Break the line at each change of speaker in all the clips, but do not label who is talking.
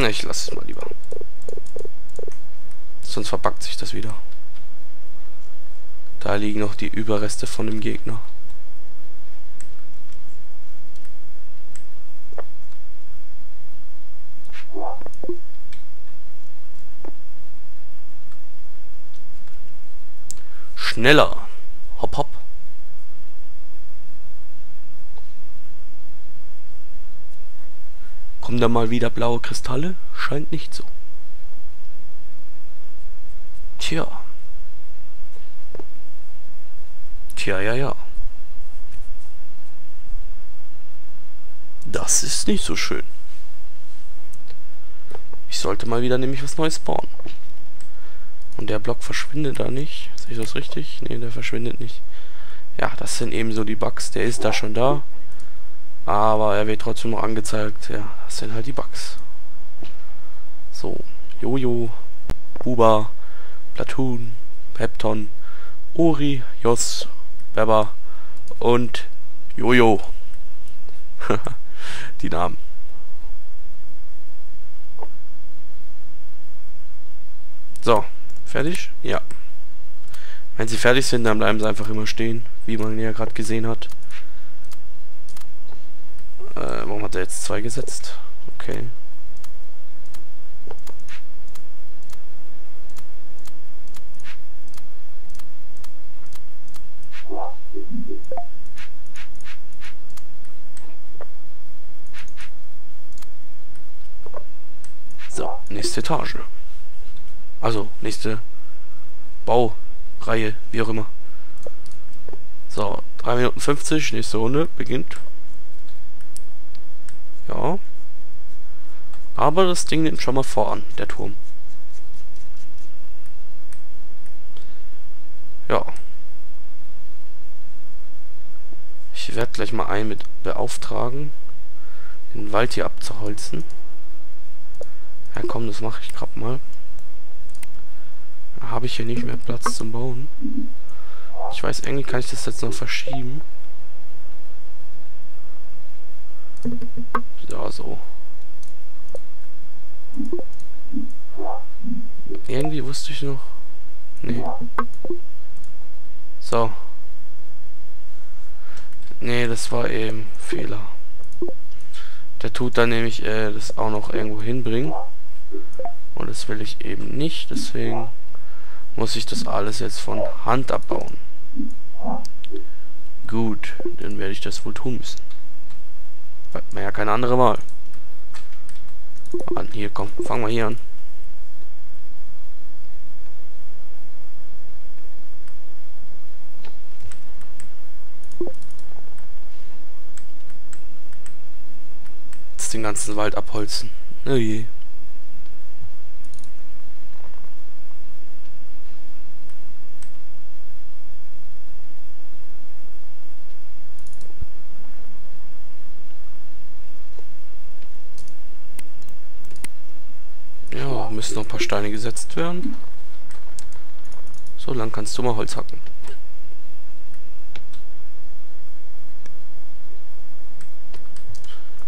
Na, ich lasse es mal lieber. Sonst verpackt sich das wieder. Da liegen noch die Überreste von dem Gegner. Schneller. Kommen da mal wieder blaue Kristalle? Scheint nicht so. Tja. Tja, ja, ja. Das ist nicht so schön. Ich sollte mal wieder nämlich was Neues bauen. Und der Block verschwindet da nicht. Sehe ich das richtig? Ne, der verschwindet nicht. Ja, das sind eben so die Bugs. Der ist da schon da. Aber er wird trotzdem noch angezeigt. Ja, das sind halt die Bugs. So. Jojo. Buba. Platoon. Pepton. Uri. Jos. Beba. Und Jojo. die Namen. So. Fertig? Ja. Wenn sie fertig sind, dann bleiben sie einfach immer stehen, wie man ja gerade gesehen hat. Äh, warum hat er jetzt zwei gesetzt? Okay. So, nächste Etage. Also, nächste Baureihe, wie auch immer. So, 3 Minuten 50, nächste Runde beginnt. Ja. Aber das Ding nimmt schon mal voran, der Turm. Ja. Ich werde gleich mal einen mit beauftragen, den Wald hier abzuholzen. Ja komm, das mache ich gerade mal habe ich hier nicht mehr Platz zum Bauen. Ich weiß, irgendwie kann ich das jetzt noch verschieben. Ja, so. Irgendwie wusste ich noch. Nee. So. Nee, das war eben Fehler. Der tut dann nämlich äh, das auch noch irgendwo hinbringen. Und das will ich eben nicht, deswegen muss ich das alles jetzt von Hand abbauen. Gut, dann werde ich das wohl tun müssen. Hat man ja keine andere Wahl. An, hier, komm, fangen wir hier an. Jetzt den ganzen Wald abholzen. Oh je. Müssen noch ein paar Steine gesetzt werden. So, lang kannst du mal Holz hacken.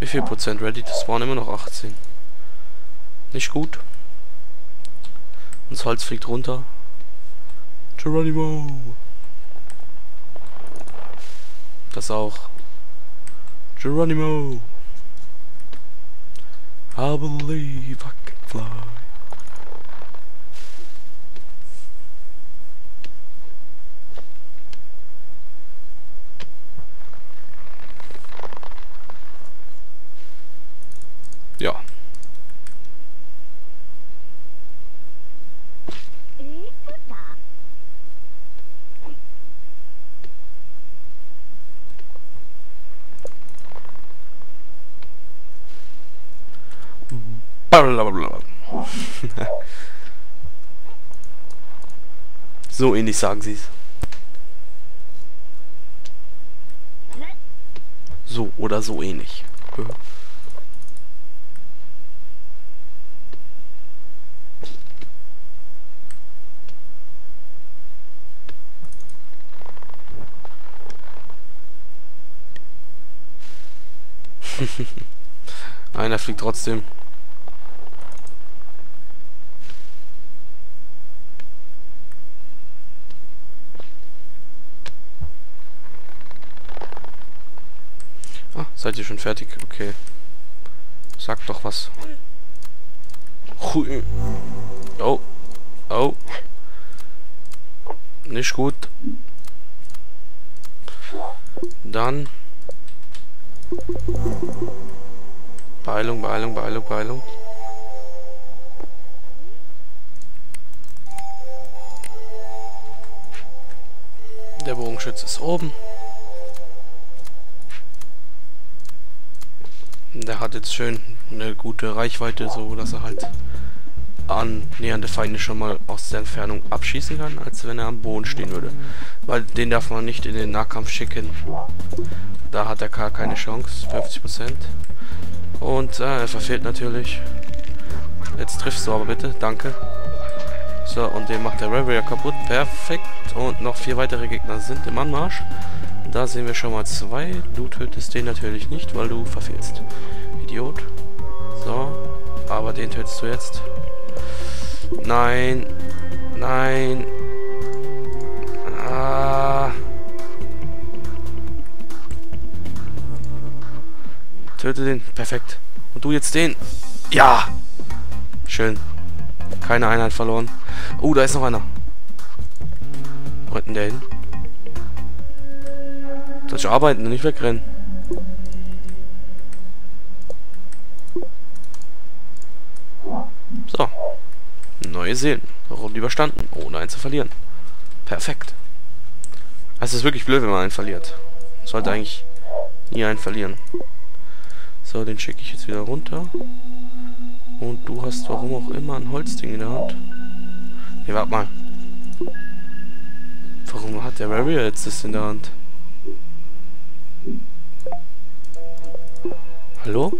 Wie viel Prozent ready? Das waren immer noch 18. Nicht gut. Das Holz fliegt runter. Geronimo. Das auch. Geronimo. I believe I can fly. Ja. So ähnlich sagen sie es. So oder so ähnlich. Einer fliegt trotzdem. Seid ihr schon fertig? Okay. Sag doch was. Oh. Oh. Nicht gut. Dann. Beeilung, Beeilung, Beeilung, Beeilung. Der Bogenschütze ist oben. Der hat jetzt schön eine gute Reichweite, so dass er halt annähernde Feinde schon mal aus der Entfernung abschießen kann, als wenn er am Boden stehen würde. Weil den darf man nicht in den Nahkampf schicken. Da hat er gar keine Chance, 50%. Und äh, er verfehlt natürlich. Jetzt triffst du aber bitte, danke. So, und den macht der Reverie kaputt. Perfekt. Und noch vier weitere Gegner sind im Anmarsch. Da sehen wir schon mal zwei. Du tötest den natürlich nicht, weil du verfehlst. Idiot. So. Aber den tötest du jetzt. Nein. Nein. Ah. Töte den. Perfekt. Und du jetzt den. Ja. Schön. Keine Einheit verloren. Oh, da ist noch einer. Wo der hin? Soll ich arbeiten und nicht wegrennen? So. Neue Seelen. Runde überstanden, ohne einen zu verlieren. Perfekt. Es ist wirklich blöd, wenn man einen verliert. Sollte eigentlich nie einen verlieren. So, den schicke ich jetzt wieder runter. Und du hast warum auch immer ein Holzding in der Hand. Ne, warte mal. Warum hat der Warrior jetzt das in der Hand? Hallo?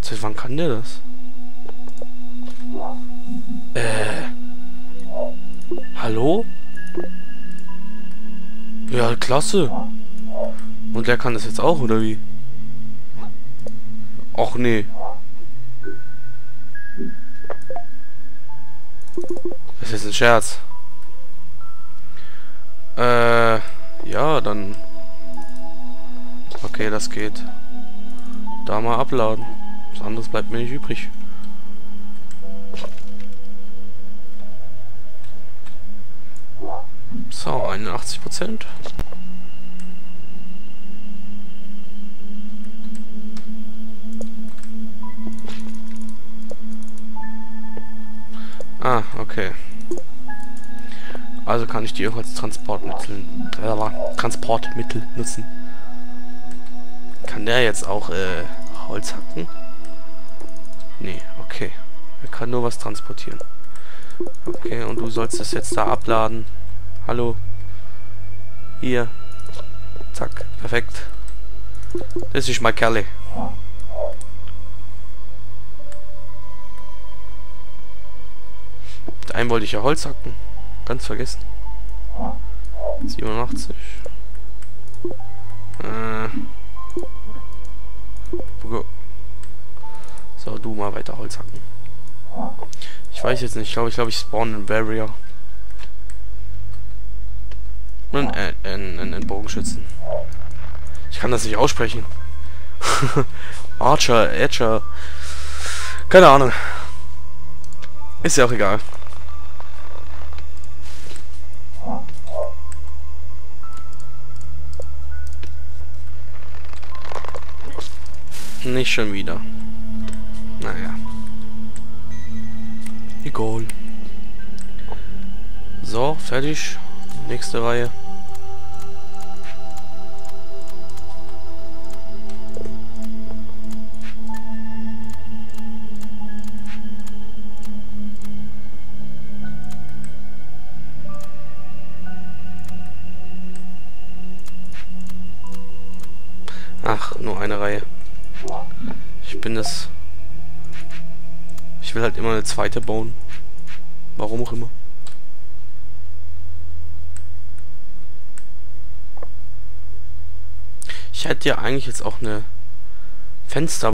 Seit wann kann der das? Äh. Hallo? Ja, klasse. Und der kann das jetzt auch, oder wie? Och nee. Das ist ein Scherz. Äh, ja, dann... Okay, das geht. Da mal abladen. Was anderes bleibt mir nicht übrig. So, 81 Prozent. Ah, okay. Also kann ich die auch als Transportmittel, äh, Transportmittel nutzen. Kann der jetzt auch äh, Holz hacken? Nee, okay. Er kann nur was transportieren. Okay, und du sollst das jetzt da abladen. Hallo. Hier. Zack, perfekt. Das ist mein Kerle. Mit einem wollte ich ja Holz hacken. Ganz vergessen. 87. Äh. So, du mal weiter Holz hacken. Ich weiß jetzt nicht. Ich glaube, ich glaube, ich spawn einen Barrier. Und einen, äh, einen Bogenschützen. Ich kann das nicht aussprechen. Archer, Archer. Keine Ahnung. Ist ja auch egal. Nicht schon wieder. Naja. Egal. So, fertig. Nächste Reihe. Ach, nur eine Reihe. Ich bin das... Ich will halt immer eine zweite bauen. Warum auch immer. Ich hätte ja eigentlich jetzt auch eine Fenster